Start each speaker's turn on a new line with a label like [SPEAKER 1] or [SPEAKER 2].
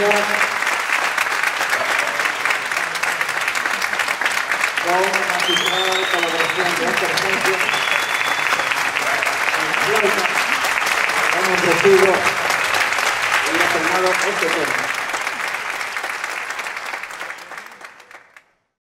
[SPEAKER 1] Gracias. Con aficionada de colaboración de esta agencia, hemos recibido y tomado este tema.